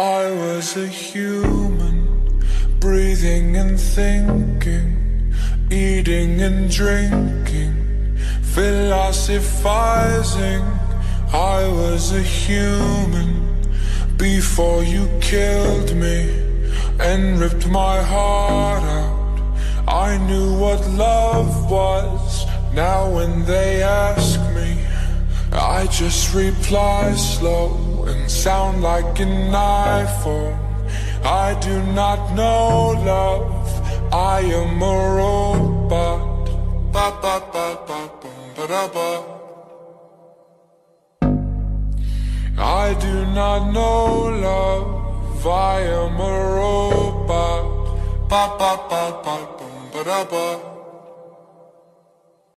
I was a human, breathing and thinking, eating and drinking, philosophizing. I was a human before you killed me and ripped my heart out. I knew what love was. Now when they ask me, I just reply slow and sound like an iPhone. I do not know love, I am a robot. Ba ba ba ba ba ba ba. I do not know love, I am a robot. Ba ba ba ba ba ba ba.